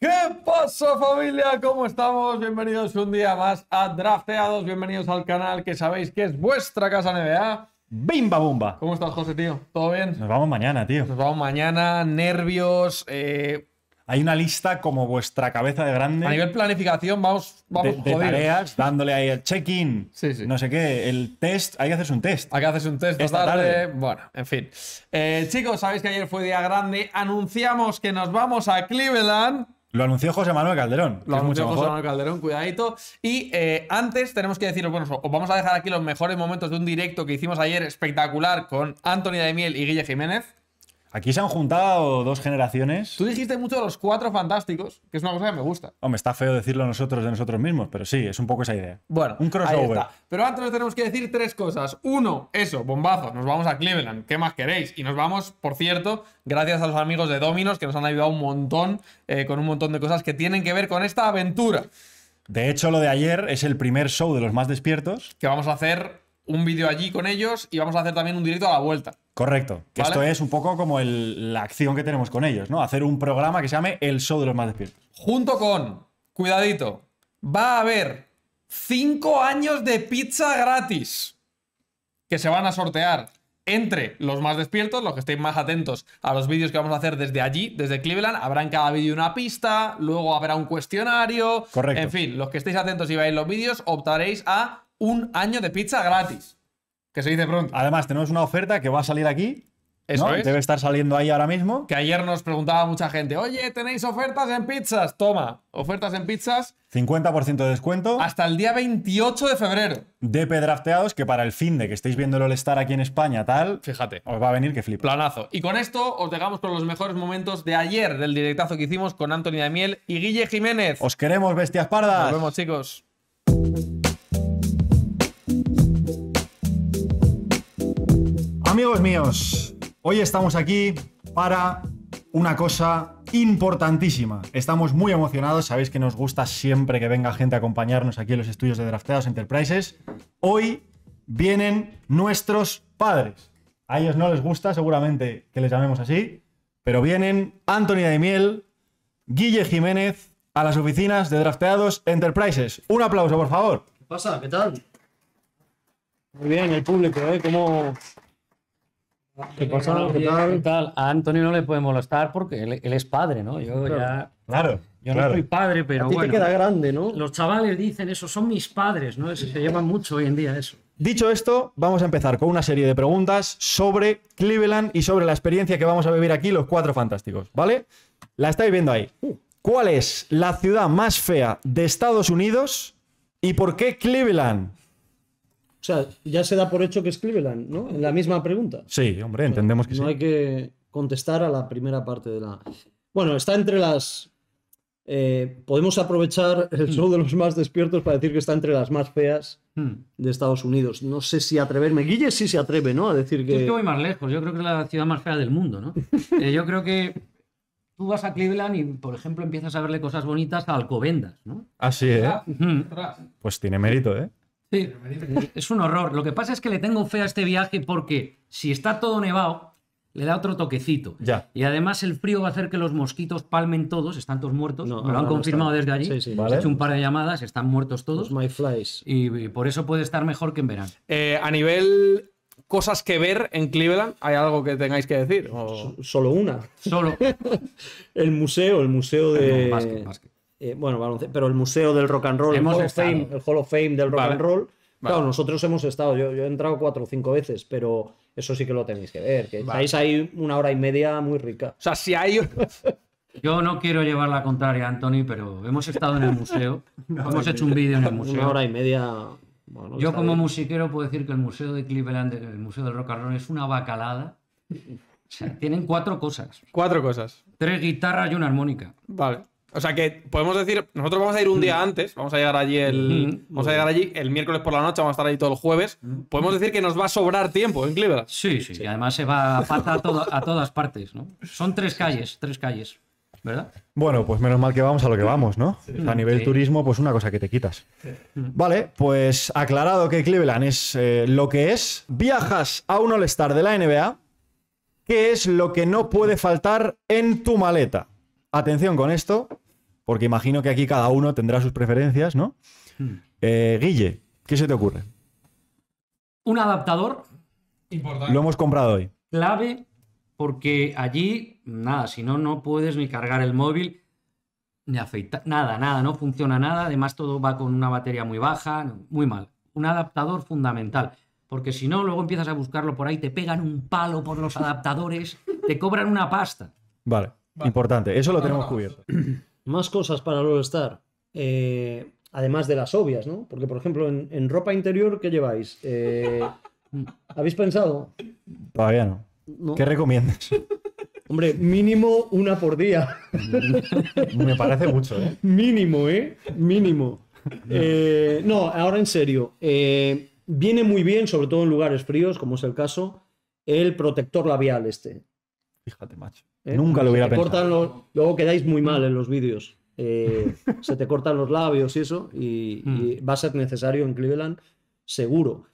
¿Qué pasa familia? ¿Cómo estamos? Bienvenidos un día más a Drafteados, bienvenidos al canal que sabéis que es vuestra casa NBA. ¡Bimba bumba! ¿Cómo estás José, tío? ¿Todo bien? Nos vamos mañana, tío. Nos vamos mañana, nervios, eh, Hay una lista como vuestra cabeza de grande a nivel planificación vamos, de, vamos de jodidos. tareas, dándole ahí el check-in, Sí, sí. no sé qué, el test, hay que hacerse un test. Hay que hacerse un test Esta esta tarde. tarde. Bueno, en fin. Eh, chicos, sabéis que ayer fue día grande. Anunciamos que nos vamos a Cleveland. Lo anunció José Manuel Calderón, Lo anunció José. Manuel Calderón, cuidadito. Y eh, antes tenemos que deciros, bueno, os vamos a dejar aquí los mejores momentos de un directo que hicimos ayer espectacular con Anthony Daimiel y Guille Jiménez. Aquí se han juntado dos generaciones. Tú dijiste mucho de los cuatro fantásticos, que es una cosa que me gusta. Hombre, está feo decirlo nosotros de nosotros mismos, pero sí, es un poco esa idea. Bueno, un ahí crossover. está. Pero antes nos tenemos que decir tres cosas. Uno, eso, bombazo, nos vamos a Cleveland. ¿Qué más queréis? Y nos vamos, por cierto, gracias a los amigos de Dominos que nos han ayudado un montón eh, con un montón de cosas que tienen que ver con esta aventura. De hecho, lo de ayer es el primer show de los más despiertos. Que vamos a hacer un vídeo allí con ellos y vamos a hacer también un directo a la vuelta. Correcto. Que Vale. esto es un poco como el- la acción que tenemos con ellos, ¿no? Hacer un programa que se llame El Show de los más despiertos. Junto con, cuidadito, va a haber cinco años de pizza gratis que se van a sortear entre los más despiertos, los que estéis más atentos a los vídeos que vamos a hacer desde allí, desde Cleveland. Habrá en cada vídeo una pista, luego habrá un cuestionario. Correcto. En fin, los que estéis atentos y veáis los vídeos, optaréis a un año de pizza gratis. Que se dice pronto. Además, tenemos una oferta que va a salir aquí. Eso ¿no? es. Debe estar saliendo ahí ahora mismo. Que ayer nos preguntaba mucha gente, oye, ¿tenéis ofertas en pizzas? Toma, ofertas en pizzas 50% de descuento. hasta el día 28 de febrero. DP drafteados que para el fin de que estéis viendo el All-Star aquí en España, tal, Fíjate. os va a venir que flipa. Planazo. Y con esto os dejamos con los mejores momentos de ayer del directazo que hicimos con Anthony Damiel y Guille Jiménez. Os queremos, bestias pardas. Nos vemos, chicos. Amigos míos, hoy estamos aquí para una cosa importantísima. Estamos muy emocionados, sabéis que nos gusta siempre que venga gente a acompañarnos aquí en los estudios de Drafteados Enterprises. Hoy vienen nuestros padres. A ellos no les gusta seguramente que les llamemos así, pero vienen Anthony Daimiel, Guille Jiménez a las oficinas de Drafteados Enterprises. Un aplauso, por favor. ¿Qué pasa? ¿Qué tal? Muy bien, el público, ¿eh? ¿Cómo...? ¿Qué pasa? ¿Qué ¿Qué tal? tal? A Antonio no le puede molestar porque él, él es padre, ¿no? Yo ya. Claro. Yo no soy padre, A pero ti bueno. te queda grande, ¿no? Los chavales dicen eso, son mis padres, ¿no? Eso se lleva mucho hoy en día eso. Dicho esto, vamos a empezar con una serie de preguntas sobre Cleveland y sobre la experiencia que vamos a vivir aquí los cuatro fantásticos, ¿vale? La estáis viendo ahí. ¿Cuál es la ciudad más fea de Estados Unidos y por qué Cleveland? O sea, ya se da por hecho que es Cleveland, ¿no? En la misma pregunta. Sí, hombre, entendemos que sí. No hay que contestar a la primera parte de la... Bueno, está entre las... eh, podemos aprovechar Mm. el show de los más despiertos para decir que está entre las más feas Hmm. de Estados Unidos. No sé si atreverme. Guille sí se atreve, ¿no? A decir Yo es que... que voy más lejos, yo creo que es la ciudad más fea del mundo, ¿no? Eh, yo creo que tú vas a Cleveland y, por ejemplo, empiezas a verle cosas bonitas a Alcobendas, ¿no? Así, ¿eh? Pues tiene mérito, ¿eh? Sí, es un horror. Lo que pasa es que le tengo fe a este viaje porque si está todo nevado, le da otro toquecito. Ya. Y además el frío va a hacer que los mosquitos palmen todos, están todos muertos. No, Me lo han no confirmado desde allí. Sí, sí. Vale. He hecho un par de llamadas, están muertos todos. Los My Flies. Y, y por eso puede estar mejor que en verano. Eh, a nivel cosas que ver en Cleveland, ¿hay algo que tengáis que decir? O- Solo una. Solo. El museo, el museo de. No, básquet, básquet. Eh, bueno, pero el museo del rock and roll, el Hall, of. Fame, el Hall of Fame del rock Vale. and roll. Vale. Claro, nosotros hemos estado, yo, yo he entrado cuatro o cinco veces, pero eso sí que lo tenéis que ver, que Vale. estáis ahí una hora y media muy rica. O sea, si hay. Yo no quiero llevar la contraria, Anthony, pero hemos estado en el museo. hemos hecho un vídeo en el Una museo. hora y media. bueno, Yo como bien. musiquero puedo decir que el museo de Cleveland, el museo del rock and roll, es una bacalada. O sea, tienen cuatro cosas. Cuatro cosas. Tres guitarras y una armónica. Vale. O sea que podemos decir, nosotros vamos a ir un día antes, vamos a llegar allí el. Mm. Vamos a llegar allí el miércoles por la noche, vamos a estar ahí todo el jueves. Podemos decir que nos va a sobrar tiempo en Cleveland. Sí, sí, y además se va a pata a, todo- a todas partes, ¿no? Son tres calles, tres calles, ¿verdad? Bueno, pues menos mal que vamos a lo que vamos, ¿no? A nivel Sí. turismo, pues una cosa que te quitas. Vale, pues aclarado que Cleveland es eh, lo que es, viajas a un All-Star de la NBA, ¿qué es lo que no puede faltar en tu maleta? Atención con esto, porque imagino que aquí cada uno tendrá sus preferencias, ¿no? Eh, Guille, ¿qué se te ocurre? Un adaptador Importante. Lo hemos comprado hoy. clave porque allí, nada, si no, no puedes ni cargar el móvil, ni afeitar, nada, nada, no funciona nada. Además, todo va con una batería muy baja, muy mal. Un adaptador fundamental. Porque si no, luego empiezas a buscarlo por ahí, te pegan un palo por los adaptadores, te cobran una pasta. Vale, importante. Eso lo tenemos cubierto. Más cosas para el All-Star. Eh, además de las obvias, ¿no? Porque, por ejemplo, en, en ropa interior, ¿qué lleváis? Eh, ¿Habéis pensado? Todavía no. No. ¿Qué recomiendas? Hombre, mínimo una por día. Me parece mucho, ¿eh? Mínimo, ¿eh? Mínimo. Eh, no, ahora en serio. eh, viene muy bien, sobre todo en lugares fríos, como es el caso, el protector labial este. Fíjate, macho. ¿Eh? Nunca lo hubiera Se te pensado. cortan los- luego quedáis muy mal en los vídeos. Eh, se te cortan los labios y eso, y, y va a ser necesario en Cleveland, seguro.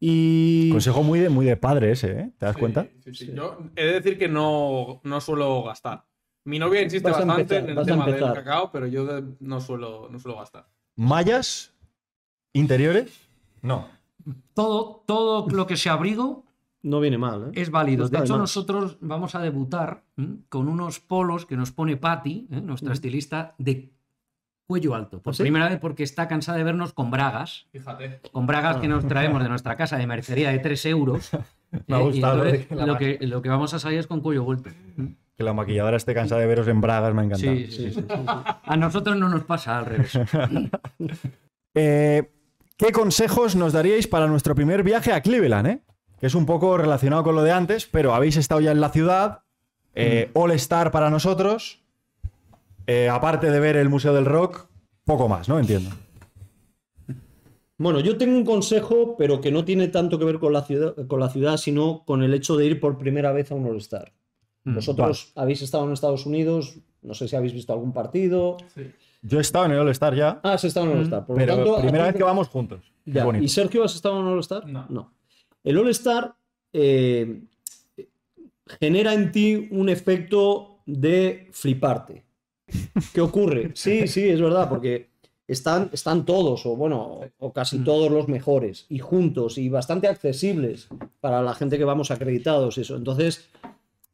Y Consejo muy de, muy de padre ese, ¿eh? ¿Te das Sí, cuenta? sí, sí. Yo he de decir que no, no suelo gastar. Mi novia insiste Vas bastante empezar, en el tema del cacao, pero yo de- no, suelo, no suelo gastar. ¿Mallas interiores? No. Todo, todo lo que sea abrigo no viene mal, ¿eh? es válido. No De hecho, nosotros vamos a debutar ¿m? con unos polos que nos pone Patty, ¿eh? nuestra estilista, de cuello alto. Por ¿Ah, sí? primera vez porque está cansada de vernos con bragas. Fíjate. Con bragas Ah. que nos traemos de nuestra casa de mercería de 3 euros. Me ha Eh, gustado entonces la lo, que, lo que vamos a salir es con cuello vuelto. Que la maquilladora esté cansada de veros en bragas, me ha encantado. Sí, sí, sí, sí, sí. A nosotros no nos pasa al revés. Eh, ¿Qué consejos nos daríais para nuestro primer viaje a Cleveland? eh? Que es un poco relacionado con lo de antes, pero habéis estado ya en la ciudad. eh, All Star para nosotros. eh, aparte de ver el Museo del Rock, poco más, ¿no? Entiendo. Bueno, yo tengo un consejo, pero que no tiene tanto que ver con la ciudad, con la ciudad sino con el hecho de ir por primera vez a un All-Star. Mm, Vosotros habéis estado en Estados Unidos, no sé si habéis visto algún partido. Yo he estado en el All Star ya, Ah, has estado en All-Star. Por lo tanto, primera vez que vamos juntos. Ya. ¿Y Sergio has estado en All-Star? No. El All-Star eh, genera en ti un efecto de fliparte. ¿Qué ocurre? Sí, sí, es verdad, porque están, están todos, o bueno, o casi todos los mejores, y juntos, y bastante accesibles para la gente que vamos acreditados y eso. Entonces,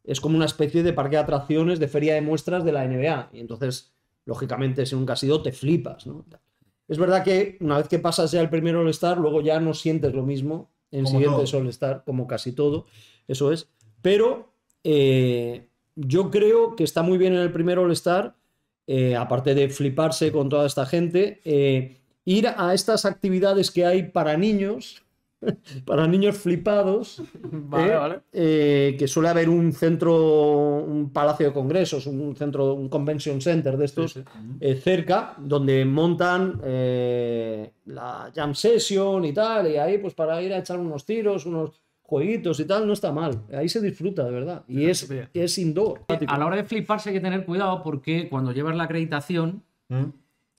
es como una especie de parque de atracciones de feria de muestras de la NBA. Y entonces, lógicamente, si nunca has ido, te flipas, ¿no? Es verdad que una vez que pasas ya el primer All-Star, luego ya no sientes lo mismo en Como siguientes All-Star, como casi todo, eso es. Pero eh, yo creo que está muy bien en el primer All-Star, eh, aparte de fliparse con toda esta gente, eh, ir a estas actividades que hay para niños, para niños flipados, Vale, ¿eh? vale. Eh, que suele haber un centro, un palacio de congresos, un centro, un convention center de estos Sí, eh, cerca, donde montan eh, la jam session y tal, y ahí pues para ir a echar unos tiros, unos jueguitos y tal, no está mal. Ahí se disfruta, de verdad. Y es, es indoor. A la hora de fliparse hay que tener cuidado porque cuando llevas la acreditación ¿Mm?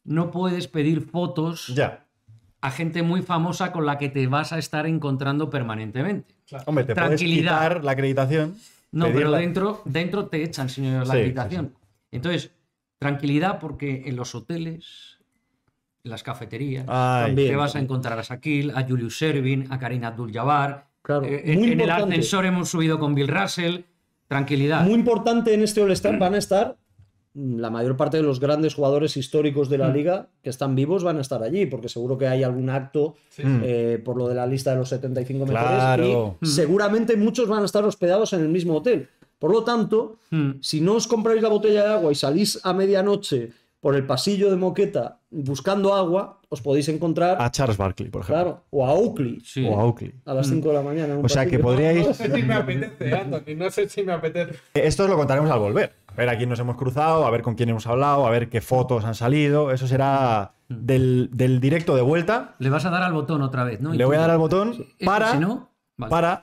no puedes pedir fotos Ya. A gente muy famosa con la que te vas a estar encontrando permanentemente. Hombre, te puedes Tranquilidad. quitar la acreditación. No, pero dentro, dentro te echan, señor, la Sí, acreditación. Entonces, tranquilidad porque en los hoteles, en las cafeterías, Ay, También. te vas a encontrar a Shaquille, a Julius Servin, a Karina Abdul-Jabbar. Claro, Eh, en, el ascensor hemos subido con Bill Russell. Tranquilidad. Muy importante en este All-Star van a estar la mayor parte de los grandes jugadores históricos de la Mm. liga que están vivos van a estar allí, porque seguro que hay algún acto Mm. eh, por lo de la lista de los 75 mejores Claro. y seguramente muchos van a estar hospedados en el mismo hotel. Por lo tanto, Mm. si no os compráis la botella de agua y salís a medianoche por el pasillo de Moqueta buscando agua, os podéis encontrar, A Charles Barkley, por ejemplo. claro, o a Oakley Sí. O a Oakley. a las 5 de la mañana. O sea, que podríais... No sé si me apetece, Anthony. No sé si me apetece. Esto os lo contaremos al volver. A ver a quién nos hemos cruzado, a ver con quién hemos hablado, a ver qué fotos han salido. Eso será del, del directo de vuelta. Le vas a dar al botón otra vez, ¿no? Le voy a dar al botón para, Si no, vale. para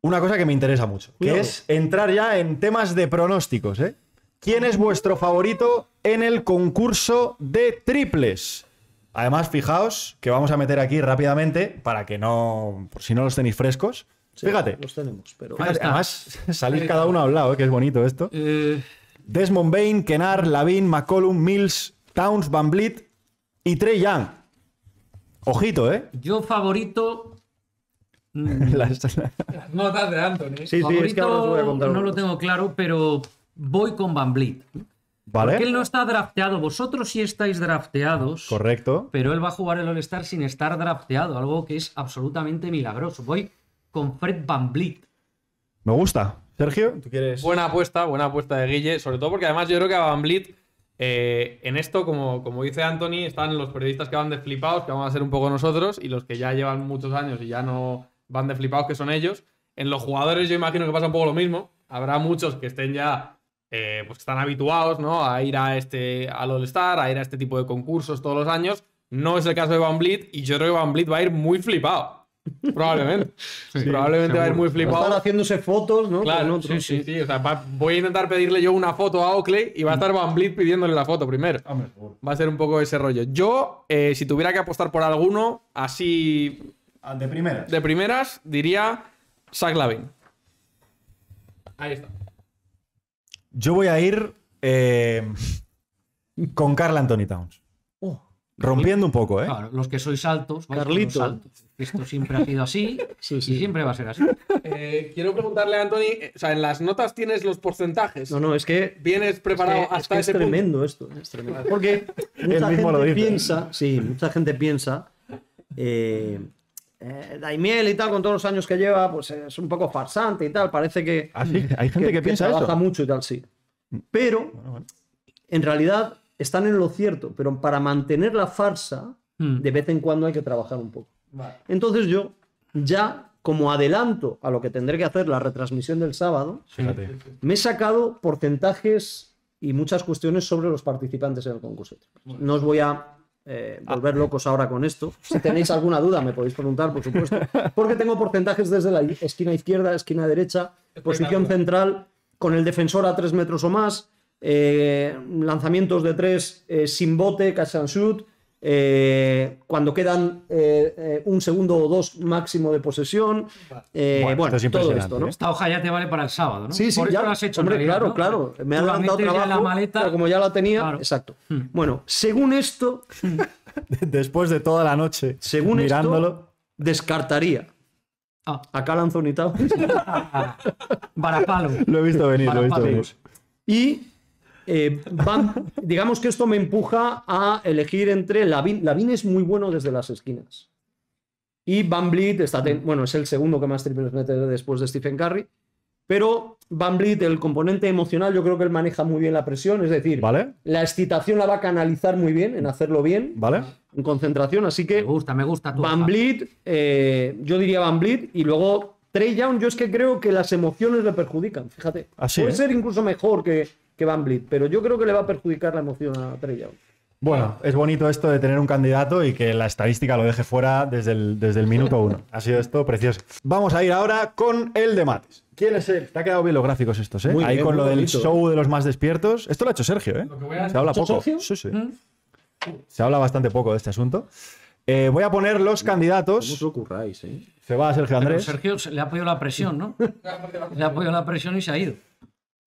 una cosa que me interesa mucho, que Cuidado. es entrar ya en temas de pronósticos. ¿eh? ¿Quién es vuestro favorito en el concurso de triples? Además, fijaos que vamos a meter aquí rápidamente para que no, por si no los tenéis frescos. Sí, Fíjate, Los tenemos, pero. Está. además salís cada uno a un lado, ¿eh? que es bonito esto. Eh, Desmond Bain, Kenar, Lavin, McCollum, Mills, Towns, Van Vliet y Trey Young. Ojito, ¿eh? Yo favorito. mm, Las- Notas de Anthony. Sí, sí, es que favorito ahora os voy a contar. no lo tengo claro, pero voy con Van Vliet. ¿Vale? Porque él no está drafteado. Vosotros sí estáis drafteados. Correcto. Pero él va a jugar el All-Star sin estar drafteado, algo que es absolutamente milagroso. Voy con Fred Van Vliet. Me gusta. Sergio, ¿tú quieres? Buena apuesta, buena apuesta de Guille, sobre todo porque además yo creo que a Van Vliet, eh, en esto, como, como dice Anthony, están los periodistas que van de flipados, que vamos a ser un poco nosotros, y los que ya llevan muchos años y ya no van de flipados, que son ellos. En los jugadores yo imagino que pasa un poco lo mismo. Habrá muchos que estén ya, eh, pues están habituados, ¿no? A ir a este, al All-Star, a ir a este tipo de concursos todos los años. No es el caso de Van Vliet, y yo creo que Van Vliet va a ir muy flipado. Probablemente. Probablemente va a ir muy Va a flipado. estar haciéndose fotos, ¿no? Claro, sí, sí, sí. O sea, va- voy a intentar pedirle yo una foto a Oakley y va a estar Van Vliet pidiéndole la foto primero. Va a ser un poco ese rollo. Yo, eh, si tuviera que apostar por alguno, así De primera. de primeras, diría Zach Lavin. Ahí está. Yo voy a ir eh, con Carl Anthony Towns. Oh, Rompiendo un poco, ¿eh? Claro, los que sois altos, vais con Carlito. los altos. Esto siempre ha sido así Sí, sí. y siempre va a ser así. Eh, quiero preguntarle a Anthony, eh, o sea, en las notas tienes los porcentajes. No, no, es que. ¿Vienes preparado es que- es hasta que ese es punto? tremendo esto. Es tremendo. Porque mucha mismo lo gente dice. piensa, sí, mucha gente piensa. Eh, eh, Daimiel y tal, con todos los años que lleva, pues es un poco farsante y tal. Parece que. Ah, sí, Hay gente que, piensa trabaja eso. mucho y tal, sí. Pero, en realidad, están en lo cierto. Pero para mantener la farsa, Hmm. de vez en cuando hay que trabajar un poco. Entonces yo, ya como adelanto a lo que tendré que hacer la retransmisión del sábado, Fíjate. me he sacado porcentajes y muchas cuestiones sobre los participantes en el concurso. No os voy a eh, volver locos ahora con esto. Si tenéis alguna duda me podéis preguntar, por supuesto. Porque tengo porcentajes desde la esquina izquierda, esquina derecha, posición central, con el defensor a 3 metros o más, eh, lanzamientos de 3 sin bote, catch and shoot, eh, cuando quedan eh, eh, un segundo o dos máximo de posesión. eh, Bueno, bueno, esto es todo esto, ¿no? Esta hoja ya te vale para el sábado, ¿no? Sí, sí, Por ya. lo has hecho en Hombre, realidad, claro, ¿no? claro. Me ha adelantado trabajo, la maleta. pero como ya la tenía, Claro. exacto. Hmm. Bueno, según esto, Después de toda la noche según mirándolo. esto, descartaría Ah, a Cal Anthony Towns varapalo. Lo he visto venir, lo he visto venir. y eh, van- digamos que esto me empuja a elegir entre Lavin. Lavin es muy bueno desde las esquinas. Y Van Vliet está ten- bueno, es el segundo que más triples mete después de Stephen Curry. Pero Van Vliet, el componente emocional, yo creo que él maneja muy bien la presión. Es decir, ¿Vale? la excitación la va a canalizar muy bien, en hacerlo bien, ¿Vale? en concentración. Así Me que gusta, me gusta tu Van. Vliet, eh, yo diría Van Vliet, y luego Trey Young, yo es que creo que las emociones le perjudican, fíjate. Así, Puede ¿eh? ser incluso mejor que, que Van Vliet, pero yo creo que le va a perjudicar la emoción a Trey Young. Bueno, es bonito esto de tener un candidato y que la estadística lo deje fuera desde el, desde el minuto uno. Ha sido esto precioso. Vamos a ir ahora con el de mates. ¿Quién es el? Te ha quedado bien los gráficos estos, ¿eh? Muy Ahí bien, con lo del bonito. show de los más despiertos. Esto lo ha hecho Sergio, ¿eh? que voy a- Se habla ¿Lo ha hecho poco. Sergio? Sí, sí. ¿Mm? Se habla bastante poco de este asunto. Eh, voy a poner los ¿Cómo candidatos. os lo curráis, eh? Se va Sergio Pero Andrés. Sergio se- le ha apoyado la presión, ¿no? le ha apoyado la presión y se ha ido.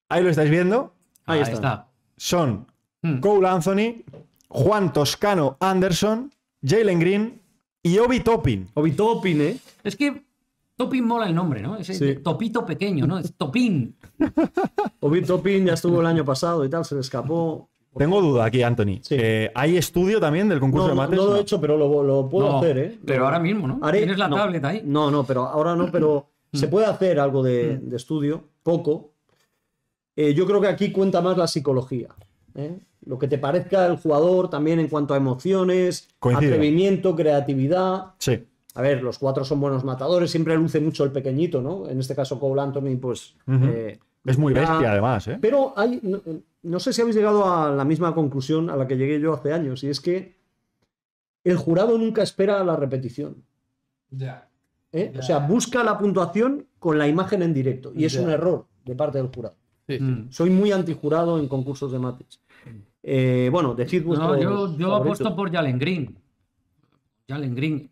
Ahí lo estáis viendo. Ahí está. Son Hmm. Cole Anthony, Juan Toscano Anderson, Jalen Green y Obi Toppin. Obi Toppin, ¿eh? Es que Topin mola el nombre, ¿no? Ese Sí. topito pequeño, ¿no? Es Topin. Obi Toppin ya estuvo el año pasado y tal, se le escapó. Tengo duda aquí, Anthony. Sí. Eh, ¿Hay estudio también del concurso No, de no, mates? no lo he hecho, pero lo, lo puedo No, hacer, ¿eh? Pero ahora mismo, ¿no? Haré- Tienes la no, tablet ahí. Mm. No, no, pero ahora no, pero se puede hacer algo de, de estudio, poco. Eh, yo creo que aquí cuenta más la psicología. ¿eh? Lo que te parezca el jugador también en cuanto a emociones, Coincido. atrevimiento, creatividad. Sí. A ver, los cuatro son buenos matadores, siempre luce mucho el pequeñito, ¿no? En este caso Cole Anthony, pues... Eh, Es muy bestia, además, ¿eh? Pero hay, no, no sé si habéis llegado a la misma conclusión a la que llegué yo hace años, y es que el jurado nunca espera la repetición. Ya. ¿eh? O sea, busca la puntuación con la imagen en directo, y es Ya. un error de parte del jurado. Sí, sí. Mm. Soy muy antijurado en concursos de mates. Eh, bueno, decid vuestro No, yo, yo apuesto por Jalen Green. Jalen Green.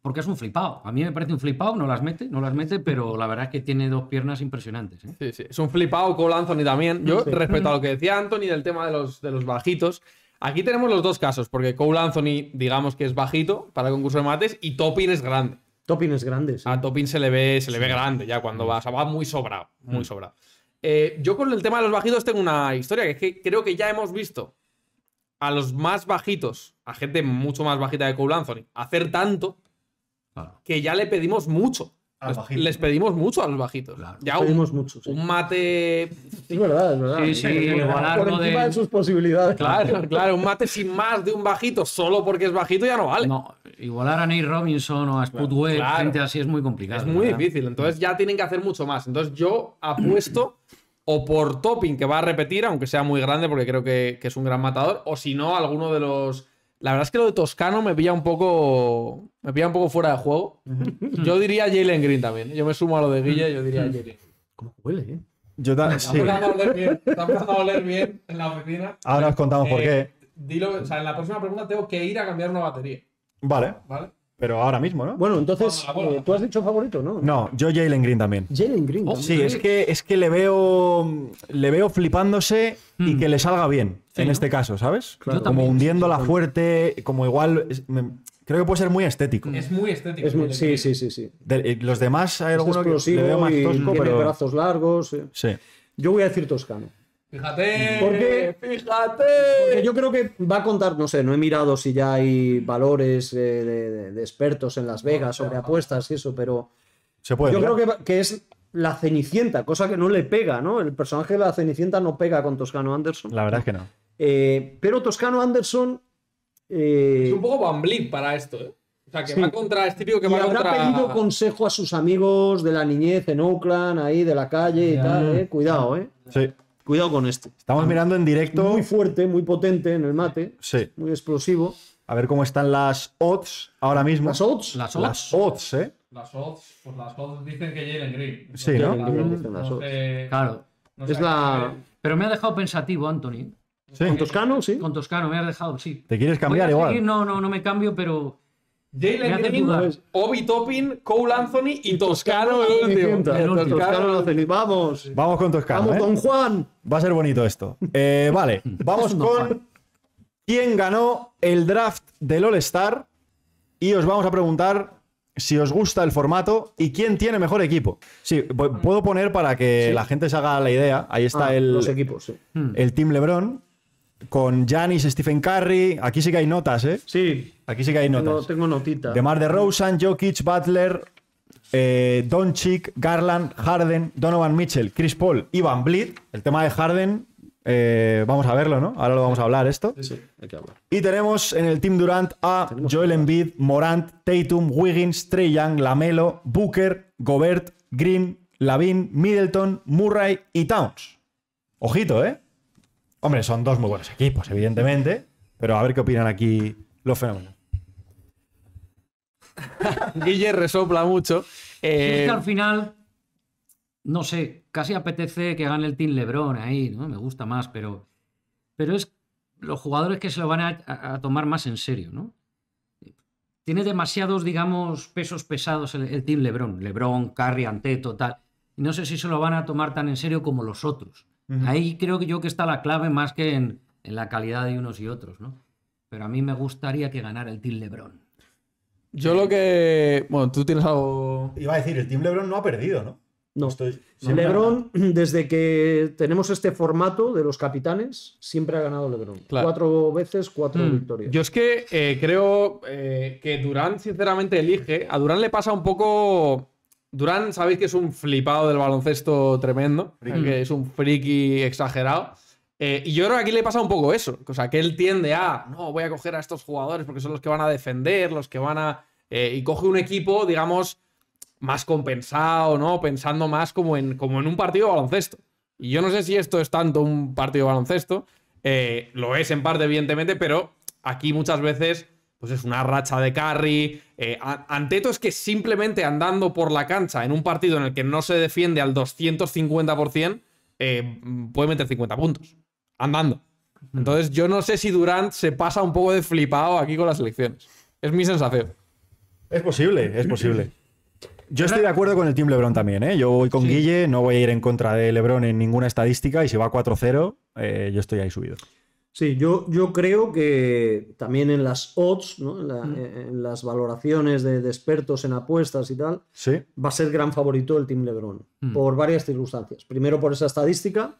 Porque es un flipado. A mí me parece un flipado, no las mete, no las mete, pero la verdad es que tiene dos piernas impresionantes. ¿eh? Sí, sí. Es un flipado Cole Anthony también. Yo, respecto a lo que decía Anthony del tema de los, de los bajitos, aquí tenemos los dos casos, porque Cole Anthony, digamos que es bajito para el concurso de mates, y Topin es grande. Topin es grande. sí. A Topin se le ve, se le ve grande ya cuando va. O sea, va muy sobrado. Muy sobrado. Eh, yo con el tema de los bajitos tengo una historia, que es que creo que ya hemos visto a los más bajitos, a gente mucho más bajita que Cole Anthony, hacer tanto Claro. que ya le pedimos mucho. A los Les, bajitos. les pedimos mucho a los bajitos. Claro. Ya un, Pedimos mucho. sí. un mate. Es verdad, es verdad. Sí, sí, igualar Por encima de- de sus posibilidades. Claro, claro, un mate sin más de un bajito solo porque es bajito ya no vale. No, igualar a Nate Robinson o a Spudwell, claro. gente así es muy complicado. Es muy ¿verdad? difícil. Entonces ya tienen que hacer mucho más. Entonces yo apuesto o por Topping, que va a repetir, aunque sea muy grande, porque creo que, que es un gran matador, o si no, alguno de los. La verdad es que lo de Toscano me pilla un poco. Me pilla un poco fuera de juego. Yo diría Jalen Green también. Yo me sumo a lo de Guille, yo diría Jalen Green. ¿Cómo huele, eh? Yo ta- Está sí. empezando a oler bien. Está empezando a oler bien en la oficina. Ahora os contamos por Eh, qué. Dilo, o sea, en la próxima pregunta tengo que ir a cambiar una batería. Vale, ¿Vale? pero ahora mismo, ¿no? Bueno, entonces, eh, tú has dicho favorito, ¿no? No, yo Jalen Green también. Jalen Green. Oh, también. Sí, es que, es que le veo le veo flipándose y que le salga bien en ¿no? este caso, ¿sabes? Claro. Como también, hundiéndola fuerte, como igual. es- me- creo que puede ser muy estético. Es muy estético. Es muy- Jalen sí, Green. sí, sí, sí. De- eh, los demás hay Es alguno que le explosivo veo más y tosco, tiene pero. brazos largos. eh. Sí. Yo voy a decir Toscano. Fíjate. Porque- Fíjate. Porque yo creo que va a contar, no sé, no he mirado si ya hay valores eh, de, de- de expertos en Las Vegas sobre apuestas y eso, pero Se puede. yo mirar. creo que, que es la Cenicienta, cosa que no le pega, ¿no? El personaje de la Cenicienta no pega con Toscano Anderson. La verdad es que no. Eh, pero Toscano Anderson. eh, Es un poco Van Vliet para esto, ¿eh? O sea, que Sí. va contra. Es típico que y va habrá contra. pedido consejo a sus amigos de la niñez en Oakland, ahí de la calle y tal, ¿eh? Cuidado, ¿eh? Sí. Cuidado con este. Estamos mirando en directo. Muy fuerte, muy potente en el mate, Sí. muy explosivo. A ver cómo están las odds ahora mismo. Las odds. Las Las odds. odds, ¿eh? Las odds, pues las odds dicen que Jalen Green. Sí, ¿no? Odds. sé- Claro. no Es la- Pero me ha dejado pensativo, Anthony. Sí. Con Toscano, sí. Con Toscano me has dejado, sí. ¿Te quieres cambiar igual? no, no, no me cambio, pero. Jalen Green, dudar. Obi Toppin, Cole Anthony y Toscano el último. Cenicienta. El último. Toscano. Vamos. Vamos con Toscano, Vamos, ¿eh? don Juan. Va a ser bonito esto. Eh, vale, vamos con quién ganó el draft del All-Star y os vamos a preguntar si os gusta el formato y quién tiene mejor equipo. Sí, pu- puedo poner para que la gente se haga la idea. Ahí está Ah, el, Los equipos, sí. el Team LeBron con Giannis, Stephen Curry. Aquí sí que hay notas, ¿eh? Sí, Aquí sí que hay tengo, notas. tengo notita. DeMar DeRozan, Jokic, Butler, eh, Doncic, Garland, Harden, Donovan Mitchell, Chris Paul y Van. El tema de Harden, eh, vamos a verlo, ¿no? Ahora lo vamos a hablar esto. Sí, hay que hablar. Y tenemos en el Team Durant a Joel Embiid, Morant, Tatum, Wiggins, Trey Young, Lamelo, Booker, Gobert, Green, Lavin, Middleton, Murray y Towns. Ojito, ¿eh? Hombre, son dos muy buenos equipos, evidentemente. Pero a ver qué opinan aquí los fenómenos. Guille resopla mucho. Sí, es Eh, que al final, no sé, casi apetece que gane el Team LeBron ahí, ¿no? Me gusta más, pero, pero es los jugadores que se lo van a, a- a tomar más en serio, ¿no? Tiene demasiados, digamos, pesos pesados el, el Team LeBron. LeBron, Curry, Anteto, tal. Y no sé si se lo van a tomar tan en serio como los otros. Ahí creo que yo que está la clave más que en, en la calidad de unos y otros, ¿no? Pero a mí me gustaría que ganara el Team LeBron. yo lo que. Bueno, tú tienes algo. Iba a decir, el Team LeBron no ha perdido, ¿no? No. Estoy- Lebron, desde que tenemos este formato de los capitanes, siempre ha ganado Lebron. Claro. Cuatro veces, cuatro Mm. victorias. Yo es que eh, creo eh, que Durán, sinceramente, elige. A Durán le pasa un poco. Durán, sabéis que es un flipado del baloncesto tremendo, que es un friki exagerado. Eh, y yo creo que aquí le pasa un poco eso. O sea, que él tiende a, no, voy a coger a estos jugadores porque son los que van a defender, los que van a. eh, y coge un equipo, digamos, más compensado, ¿no? Pensando más como en, como en un partido de baloncesto. Y yo no sé si esto es tanto un partido de baloncesto. eh, lo es en parte, evidentemente, pero aquí muchas veces pues es una racha de carry. Eh, Anteto es que simplemente andando por la cancha en un partido en el que no se defiende al 250%, eh, puede meter 50 puntos. Andando. Entonces yo no sé si Durant se pasa un poco de flipado aquí con las elecciones. Es mi sensación. Es posible, es posible. Yo estoy de acuerdo con el Team LeBron también, ¿eh? Yo voy con Guille, no voy a ir en contra de LeBron en ninguna estadística y si va 4-0, eh, yo estoy ahí subido. Sí, yo, yo creo que también en las odds, ¿no? en, la- en las valoraciones de, de expertos en apuestas y tal, Sí. va a ser gran favorito el Team LeBron. Mm. Por varias circunstancias. Primero por esa estadística,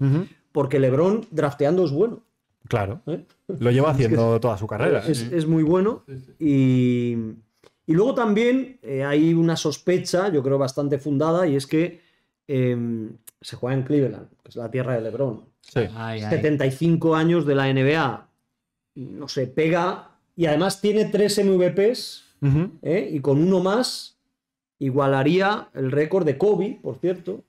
porque LeBron drafteando es bueno. Claro. ¿eh? Lo lleva haciendo toda su carrera. Es, es muy bueno. Y, y luego también eh, hay una sospecha, yo creo bastante fundada, y es que eh, se juega en Cleveland, que es la tierra de LeBron. Sí. Ay, ay. 75 años de la NBA, no sé, pega y además tiene tres MVPs. ¿eh? y con uno más igualaría el récord de Kobe, por cierto.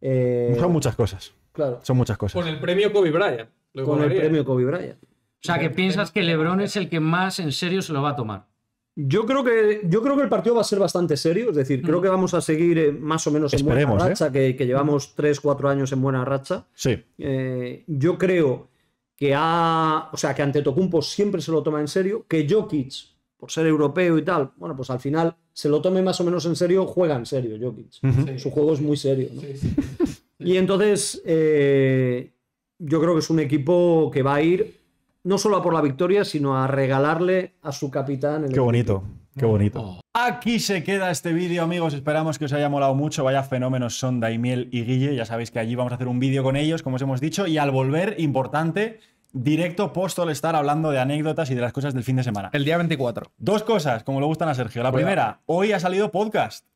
Eh, Son muchas cosas. claro, Son muchas cosas. Con el premio Kobe Bryant. con el premio Kobe Bryant. O sea, que piensas que LeBron es el que más en serio se lo va a tomar. Yo creo, que, yo creo que el partido va a ser bastante serio, es decir, creo que vamos a seguir eh, más o menos en Esperemos, buena ¿eh? racha, que, que llevamos 3-4 años en buena racha. Sí. Eh, yo creo que ha, o sea, que Antetokounmpo siempre se lo toma en serio, que Jokic, por ser europeo y tal, bueno, pues al final se lo tome más o menos en serio, juega en serio Jokic. Su juego es muy serio. ¿no? Y entonces eh, yo creo que es un equipo que va a ir no solo a por la victoria, sino a regalarle a su capitán. el Qué bonito, qué bonito. Oh. Aquí se queda este vídeo, amigos. Esperamos que os haya molado mucho. Vaya fenómenos son Daimiel y Guille. Ya sabéis que allí vamos a hacer un vídeo con ellos, como os hemos dicho. Y al volver, importante, directo post All Star hablando de anécdotas y de las cosas del fin de semana. El día 24. Dos cosas, como le gustan a Sergio. La Cuidado. primera, hoy ha salido podcast.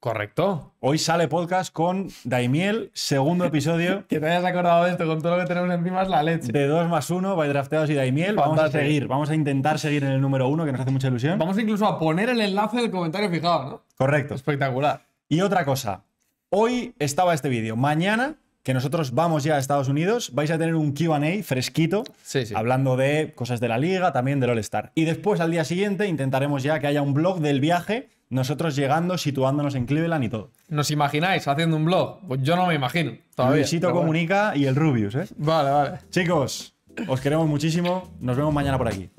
Correcto. Hoy sale podcast con Daimiel, segundo episodio Que te hayas acordado de esto con todo lo que tenemos encima es la leche. de 2 más 1, by Drafteados y Daimiel. Vamos a seguir, vamos a intentar seguir en el número uno, que nos hace mucha ilusión. Vamos incluso a poner el enlace del comentario fijado, ¿no? Correcto. Espectacular. Y otra cosa, hoy estaba este vídeo, mañana, que nosotros vamos ya a Estados Unidos, vais a tener un QA fresquito, Sí, sí. hablando de cosas de la liga, también del All-Star. Y después, al día siguiente, intentaremos ya que haya un blog del viaje, nosotros llegando, situándonos en Cleveland y todo. ¿Nos imagináis haciendo un blog? Pues yo no me imagino. Todavía. Luisito bueno. Comunica y el Rubius, ¿eh? Vale, vale. Chicos, os queremos muchísimo, nos vemos mañana por aquí.